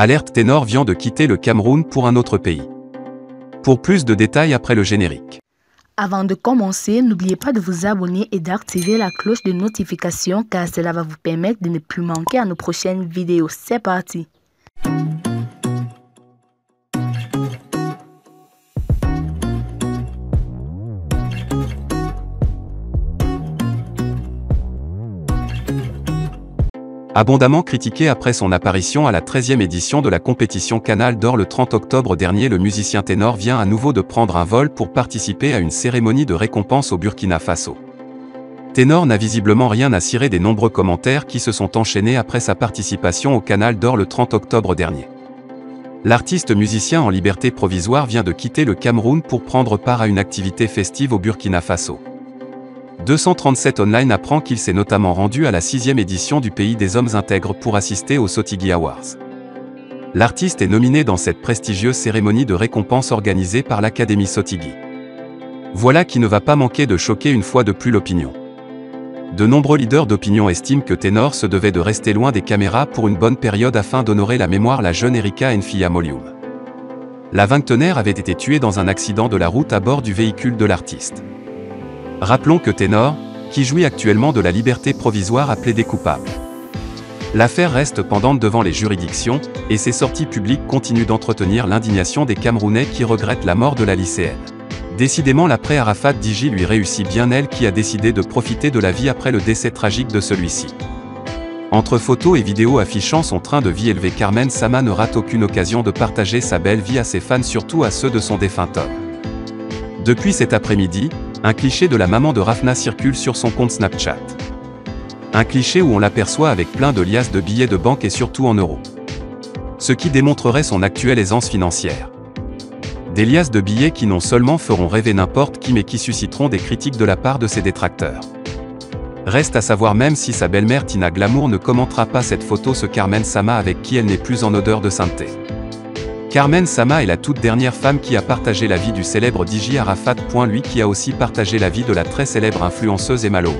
Alerte Ténor vient de quitter le Cameroun pour un autre pays. Pour plus de détails après le générique. Avant de commencer, n'oubliez pas de vous abonner et d'activer la cloche de notification car cela va vous permettre de ne plus manquer à nos prochaines vidéos. C'est parti Abondamment critiqué après son apparition à la 13e édition de la compétition Canal d'Or le 30 octobre dernier, le musicien ténor vient à nouveau de prendre un vol pour participer à une cérémonie de récompense au Burkina Faso. Ténor n'a visiblement rien à cirer des nombreux commentaires qui se sont enchaînés après sa participation au Canal d'Or le 30 octobre dernier. L'artiste musicien en liberté provisoire vient de quitter le Cameroun pour prendre part à une activité festive au Burkina Faso. 237 Online apprend qu'il s'est notamment rendu à la sixième édition du Pays des Hommes Intègres pour assister aux Sotigi Awards. L'artiste est nominé dans cette prestigieuse cérémonie de récompense organisée par l'Académie Sotigi. Voilà qui ne va pas manquer de choquer une fois de plus l'opinion. De nombreux leaders d'opinion estiment que Ténor se devait de rester loin des caméras pour une bonne période afin d'honorer la mémoire la jeune Erika Enfia Molium. La vingtenaire avait été tuée dans un accident de la route à bord du véhicule de l'artiste. Rappelons que Ténor, qui jouit actuellement de la liberté provisoire a plaidé coupable. L'affaire reste pendante devant les juridictions, et ses sorties publiques continuent d'entretenir l'indignation des Camerounais qui regrettent la mort de la lycéenne. Décidément l'après-Arafat Diji lui réussit bien elle qui a décidé de profiter de la vie après le décès tragique de celui-ci. Entre photos et vidéos affichant son train de vie élevé Carmen Sama ne rate aucune occasion de partager sa belle vie à ses fans surtout à ceux de son défunt homme. Depuis cet après-midi, un cliché de la maman de Rafna circule sur son compte Snapchat. Un cliché où on l'aperçoit avec plein de liasses de billets de banque et surtout en euros. Ce qui démontrerait son actuelle aisance financière. Des liasses de billets qui non seulement feront rêver n'importe qui mais qui susciteront des critiques de la part de ses détracteurs. Reste à savoir même si sa belle-mère Tina Glamour ne commentera pas cette photo ce Carmen Sama avec qui elle n'est plus en odeur de sainteté. Carmen Sama est la toute dernière femme qui a partagé la vie du célèbre Diji Arafat. Lui qui a aussi partagé la vie de la très célèbre influenceuse Emalo.